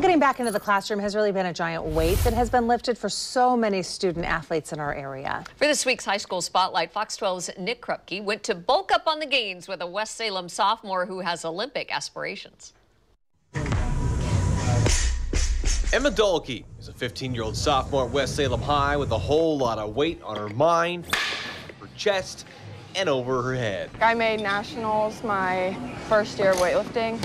Getting back into the classroom has really been a giant weight that has been lifted for so many student athletes in our area. For this week's high school spotlight, Fox 12's Nick Krupke went to bulk up on the gains with a West Salem sophomore who has Olympic aspirations. Emma Dalke is a 15-year-old sophomore at West Salem High with a whole lot of weight on her mind, her chest, and over her head. I made nationals my first year of weightlifting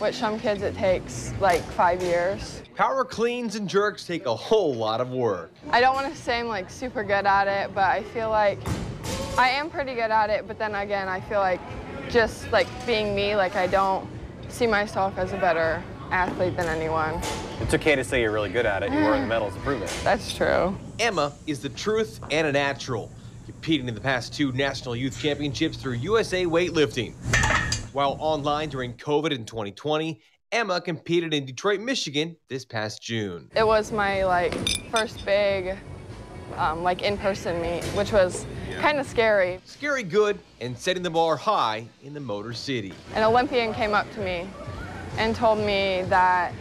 which some kids it takes like five years. Power cleans and jerks take a whole lot of work. I don't want to say I'm like super good at it, but I feel like I am pretty good at it, but then again, I feel like just like being me, like I don't see myself as a better athlete than anyone. It's okay to say you're really good at it. You won the medals to prove it. That's true. Emma is the truth and a natural, competing in the past two National Youth Championships through USA Weightlifting. While online during COVID in 2020, Emma competed in Detroit, Michigan this past June. It was my like first big um, like in-person meet, which was yeah. kind of scary. Scary good and setting the bar high in the Motor City. An Olympian came up to me and told me that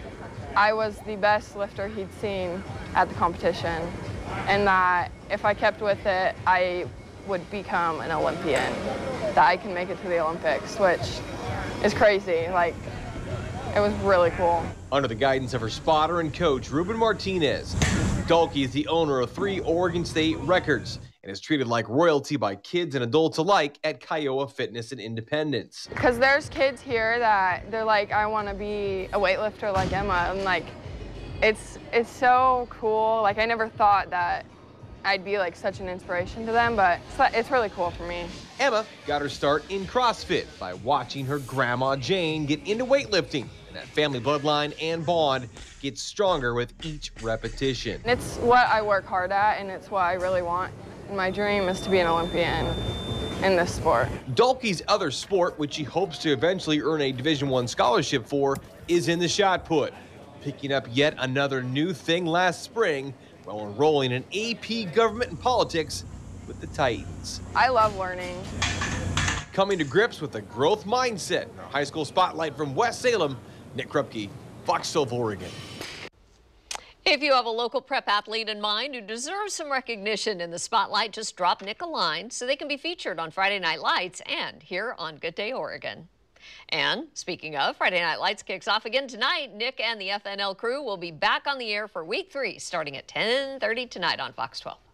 I was the best lifter he'd seen at the competition and that if I kept with it, I would become an Olympian, that I can make it to the Olympics, which is crazy. Like, it was really cool. Under the guidance of her spotter and coach, Ruben Martinez, Dalke is the owner of three Oregon State records and is treated like royalty by kids and adults alike at Kiowa Fitness and Independence. Because there's kids here that they're like, I want to be a weightlifter like Emma, and like, it's it's so cool. Like I never thought that I'd be like such an inspiration to them, but it's really cool for me. Emma got her start in CrossFit by watching her grandma Jane get into weightlifting. And that family bloodline and bond gets stronger with each repetition. It's what I work hard at, and it's what I really want. And my dream is to be an Olympian in this sport. Dalke's other sport, which he hopes to eventually earn a Division One scholarship for, is in the shot put. Picking up yet another new thing last spring while enrolling in AP Government and Politics with the Titans. I love learning. Coming to grips with the growth mindset. Our high school spotlight from West Salem, Nick Krupke, Fox 12 Oregon. If you have a local prep athlete in mind who deserves some recognition in the spotlight, just drop Nick a line so they can be featured on Friday Night Lights and here on Good Day Oregon. And speaking of, Friday Night Lights kicks off again tonight. Nick and the FNL crew will be back on the air for week three starting at 10:30 tonight on Fox 12.